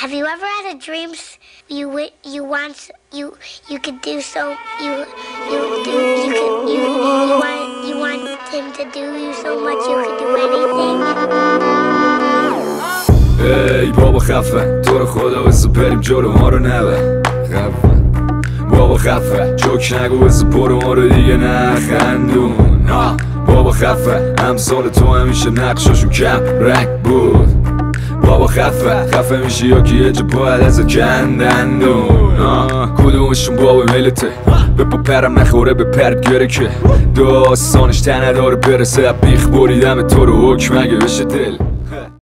Have you ever had a dream s- you wi- you want s- you you could do so you you do you could you you want you want him to do you so much you could do anything? ای بابا خفه تو رو خدا بسه بریم جلو ما رو نبه خفه بابا خفه جوک نگو بسه برو ما رو دیگه نخندون آه. بابا خفه امثال تو همیشه نقشاشون کم رنگ بود بابا خفه خفه میشه یا که یه جا باید از آه. کدومشون بابا ولته به پا پرم نخوره به پرد گره که. داستانش تنه داره برسه بیخ بریدم تو رو حکم اگه بشه دل.